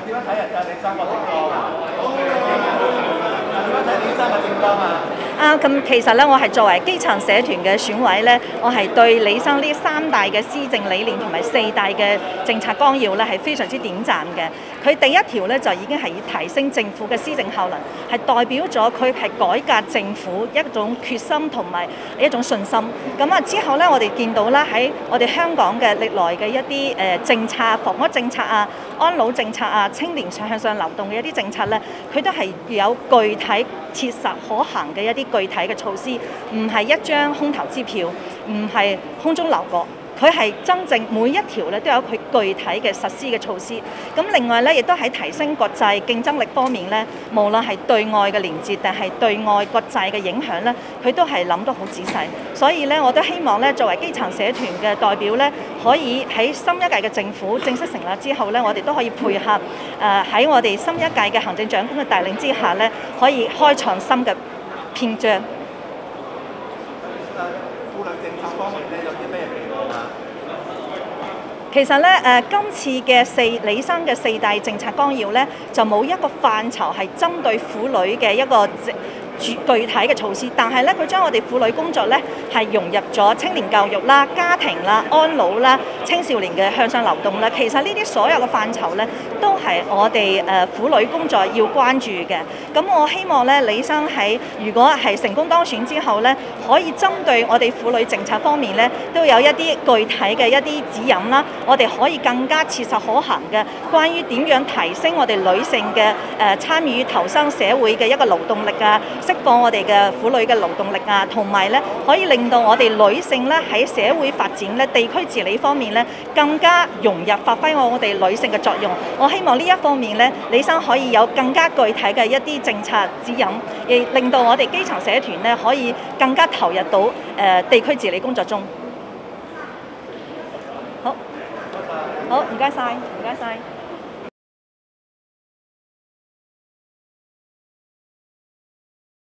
點樣睇人㗎？你三個情況啊？點樣睇李生嘅情況啊？啊，咁其實咧，我係作為基層社團嘅選委咧，我係對李生呢三大嘅施政理念同埋四大嘅政策綱要咧係非常之點讚嘅。佢第一條咧就已經係以提升政府嘅施政效能，係代表咗佢係改革政府一種決心同埋一種信心。咁啊之後咧，我哋見到啦喺我哋香港嘅歷來嘅一啲誒政策、房屋政策啊、安老政策啊、青年向上流動嘅一啲政策咧，佢都係有具體切實可行嘅一啲具體嘅措施，唔係一張空頭支票，唔係空中樓閣。佢係真正每一條咧都有佢具體嘅實施嘅措施。咁另外咧，亦都喺提升國際競爭力方面咧，無論係對外嘅連接，定係對外國際嘅影響咧，佢都係諗得好仔細。所以咧，我都希望咧，作為基層社團嘅代表咧，可以喺新一屆嘅政府正式成立之後咧，我哋都可以配合誒喺我哋新一屆嘅行政長官嘅帶領之下咧，可以開創新嘅篇章。婦女政策方面咧有啲咩期望啊？其實咧，誒、呃、今次嘅四李生嘅四大政策綱要咧，就冇一個範疇係針對婦女嘅一個具具體嘅措施，但係咧，佢將我哋婦女工作咧係融入咗青年教育啦、家庭啦、安老啦、青少年嘅向上流動啦。其實呢啲所有嘅範疇咧，都係我哋誒、呃、婦女工作要關注嘅。咁我希望咧，李生喺如果係成功當選之後咧，可以針對我哋婦女政策方面咧，都有一啲具體嘅一啲指引啦。我哋可以更加切實可行嘅，關於點樣提升我哋女性嘅誒、呃、參與投身社會嘅一個勞動力啊！釋放我哋嘅婦女嘅勞動力啊，同埋咧可以令到我哋女性咧喺社會發展咧、地區治理方面咧更加融入、發揮我哋女性嘅作用。我希望呢一方面咧，李生可以有更加具體嘅一啲政策指引，亦令到我哋基層社團咧可以更加投入到誒、呃、地區治理工作中。好，好，唔該晒，唔該晒。